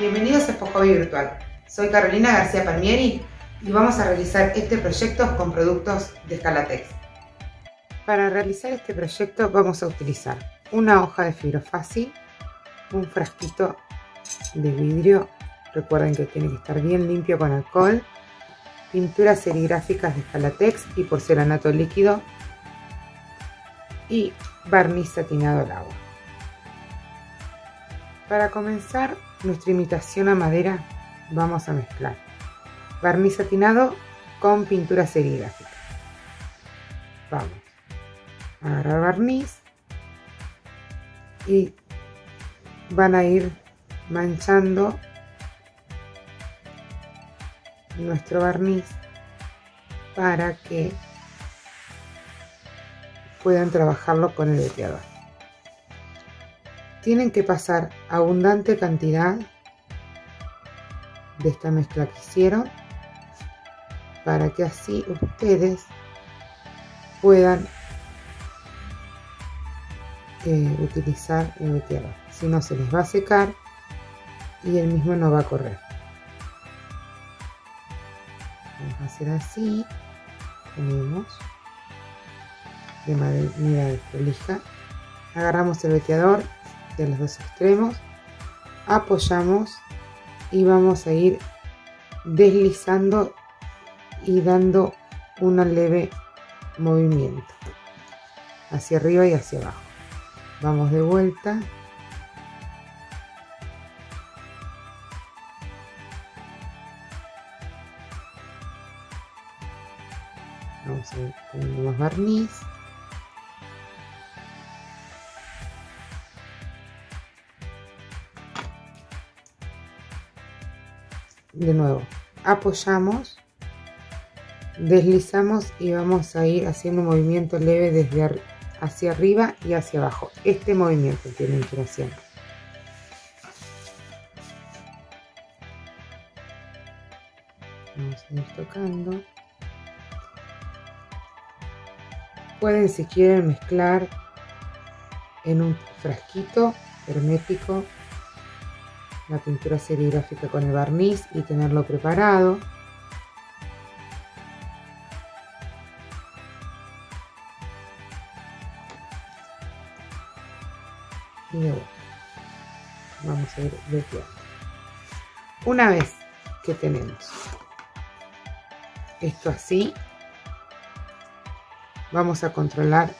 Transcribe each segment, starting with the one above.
Bienvenidos a Hobby Virtual. Soy Carolina García Palmieri y vamos a realizar este proyecto con productos de Scalatex. Para realizar este proyecto vamos a utilizar una hoja de fibra fácil, un frasquito de vidrio, recuerden que tiene que estar bien limpio con alcohol, pinturas serigráficas de Scalatex y porcelanato líquido y barniz satinado al agua. Para comenzar nuestra imitación a madera vamos a mezclar barniz satinado con pintura serigráfica. Vamos a agarrar barniz y van a ir manchando nuestro barniz para que puedan trabajarlo con el veteador. Tienen que pasar abundante cantidad de esta mezcla que hicieron para que así ustedes puedan eh, utilizar el veteador. Si no se les va a secar y el mismo no va a correr. Vamos a hacer así. Ponemos de manera. Agarramos el veteador de los dos extremos, apoyamos y vamos a ir deslizando y dando un leve movimiento hacia arriba y hacia abajo. Vamos de vuelta. Vamos a ir poniendo más barniz. De nuevo apoyamos deslizamos y vamos a ir haciendo un movimiento leve desde hacia arriba y hacia abajo. Este movimiento tienen que ir haciendo. Vamos a ir tocando. Pueden si quieren mezclar en un frasquito hermético la pintura serigráfica con el barniz y tenerlo preparado. Y de vamos a ir veteando. Una vez que tenemos esto así, vamos a controlar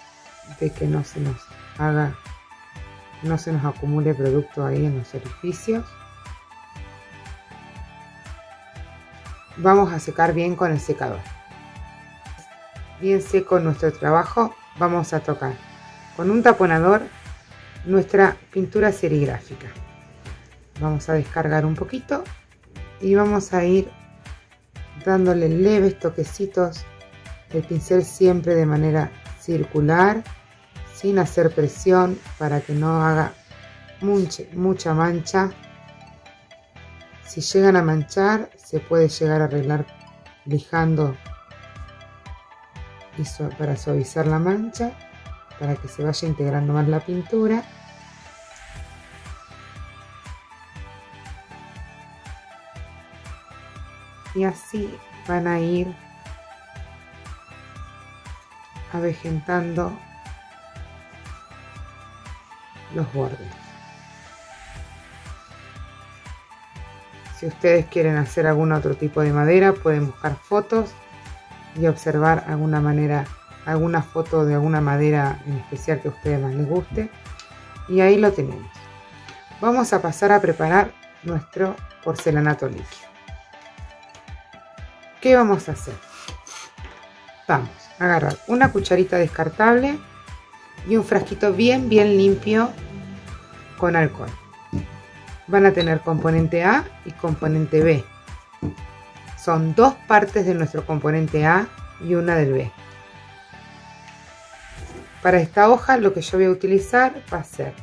de que no se nos haga no se nos acumule producto ahí en los orificios vamos a secar bien con el secador. Bien seco nuestro trabajo, vamos a tocar con un taponador nuestra pintura serigráfica. Vamos a descargar un poquito y vamos a ir dándole leves toquecitos el pincel siempre de manera circular sin hacer presión para que no haga mucha, mucha mancha si llegan a manchar, se puede llegar a arreglar lijando para suavizar la mancha, para que se vaya integrando más la pintura. Y así van a ir avejentando los bordes. Si ustedes quieren hacer algún otro tipo de madera, pueden buscar fotos y observar alguna manera, alguna foto de alguna madera en especial que a ustedes más les guste. Y ahí lo tenemos. Vamos a pasar a preparar nuestro porcelanato líquido. ¿Qué vamos a hacer? Vamos a agarrar una cucharita descartable y un frasquito bien, bien limpio con alcohol van a tener componente A y componente B. Son dos partes de nuestro componente A y una del B. Para esta hoja lo que yo voy a utilizar va a ser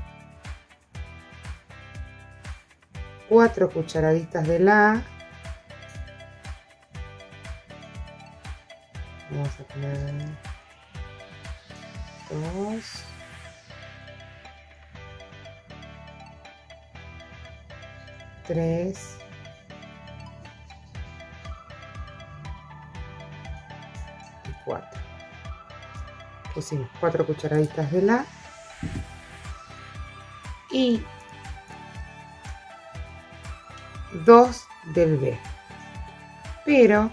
4 cucharaditas de la Vamos a poner 2 3 3 y 4 pusimos 4 cucharaditas de la. Y 2 del B. Pero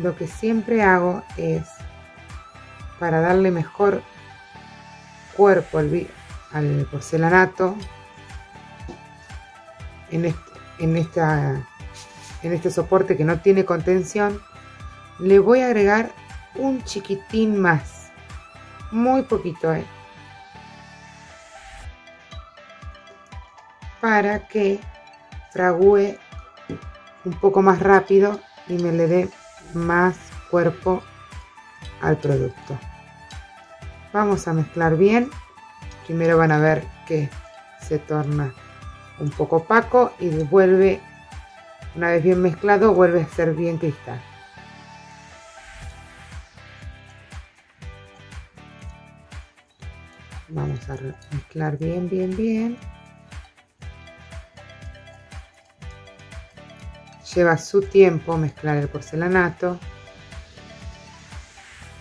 lo que siempre hago es para darle mejor cuerpo al, al porcelanato en este, en, esta, en este soporte que no tiene contención le voy a agregar un chiquitín más. Muy poquito ¿eh? para que fragúe un poco más rápido y me le dé más cuerpo al producto. Vamos a mezclar bien. Primero van a ver que se torna un poco opaco y vuelve una vez bien mezclado vuelve a ser bien cristal vamos a mezclar bien bien bien lleva su tiempo mezclar el porcelanato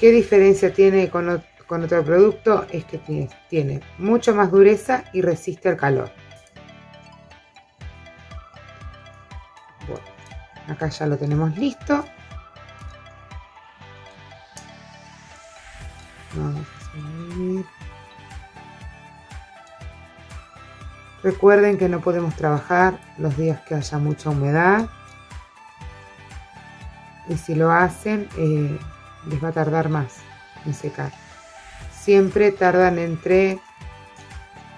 ¿Qué diferencia tiene con, otro producto? Es que tiene, tiene mucho más dureza y resiste al calor. Acá ya lo tenemos listo. Vamos a. Recuerden que no podemos trabajar los días que haya mucha humedad. Y si lo hacen, eh, les va a tardar más en secar. Siempre tardan entre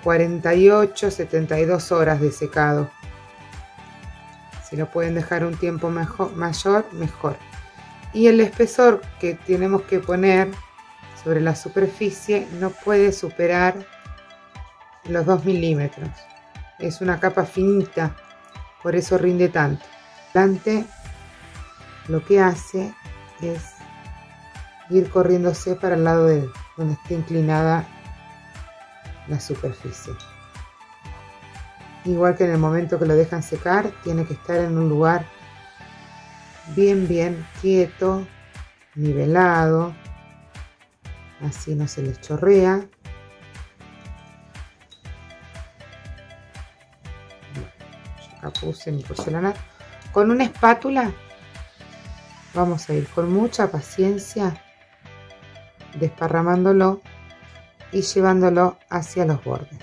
48 72 horas de secado. Si lo pueden dejar un tiempo mejor, mayor, mejor. Y el espesor que tenemos que poner sobre la superficie no puede superar los 2 milímetros. Es una capa finita, por eso rinde tanto. Dante lo que hace es ir corriéndose para el lado de donde esté inclinada la superficie. Igual que en el momento que lo dejan secar, tiene que estar en un lugar bien, bien quieto, nivelado, así no se les chorrea. acá puse mi porcelana. Con una espátula vamos a ir con mucha paciencia desparramándolo y llevándolo hacia los bordes.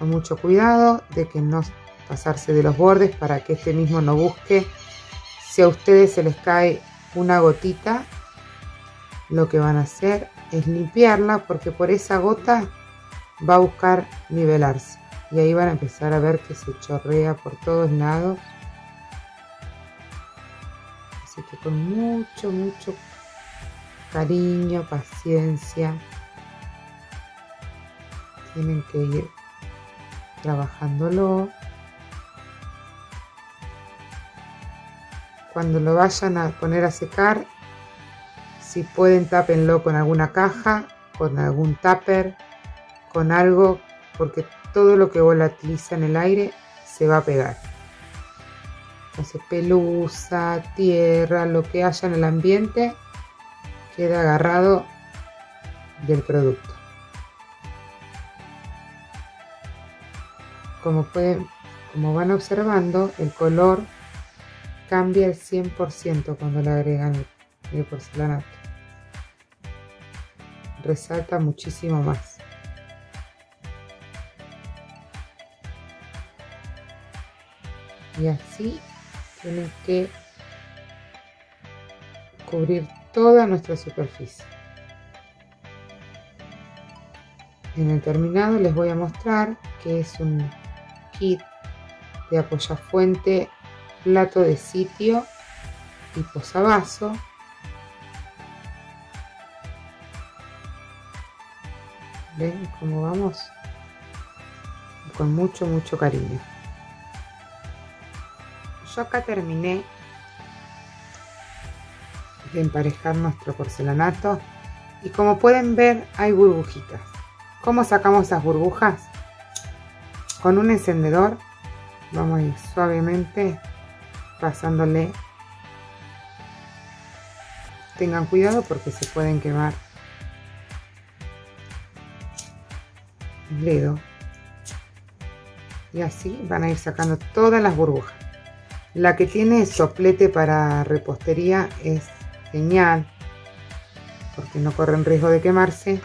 Con mucho cuidado de que no pasarse de los bordes para que este mismo no busque. Si a ustedes se les cae una gotita, lo que van a hacer es limpiarla porque por esa gota va a buscar nivelarse. Y ahí van a empezar a ver que se chorrea por todos lados. Así que con mucho, mucho cariño, paciencia. Tienen que ir trabajándolo. Cuando lo vayan a poner a secar, si pueden tápenlo con alguna caja, con algún tupper, con algo, porque todo lo que volatiliza en el aire se va a pegar. Entonces pelusa, tierra, lo que haya en el ambiente queda agarrado del producto. Como, pueden, como van observando, el color cambia el 100% cuando le agregan el porcelanato. Resalta muchísimo más. Y así tienen que cubrir toda nuestra superficie. En el terminado les voy a mostrar que es un kit de apoyafuente, plato de sitio y posavaso. ¿Ven cómo vamos? Con mucho, mucho cariño. Yo acá terminé de emparejar nuestro porcelanato y como pueden ver hay burbujitas. ¿Cómo sacamos esas burbujas? Con un encendedor vamos a ir suavemente pasándole. Tengan cuidado porque se pueden quemar. El dedo. Y así van a ir sacando todas las burbujas. La que tiene soplete para repostería es genial porque no corren riesgo de quemarse.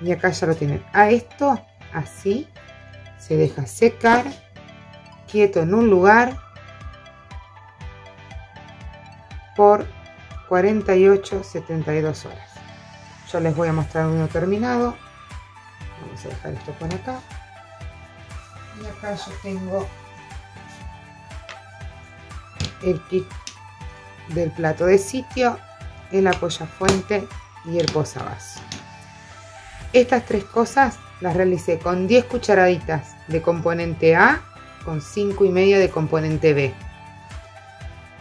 Y acá ya lo tienen. A esto así se deja secar quieto en un lugar por 48 72 horas. Yo les voy a mostrar uno terminado. Vamos a dejar esto por acá. Y acá yo tengo el kit del plato de sitio, el apoyafuente y el posavasos. Estas tres cosas las realicé con 10 cucharaditas de componente A con 5 y medio de componente B.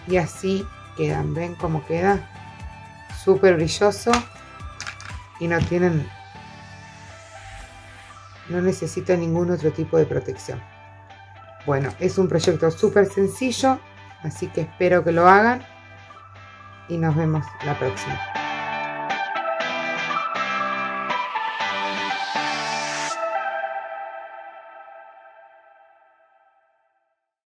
Y así quedan, ven cómo queda, súper brilloso y no tienen, no necesita ningún otro tipo de protección. Bueno, es un proyecto súper sencillo Así que espero que lo hagan y nos vemos la próxima.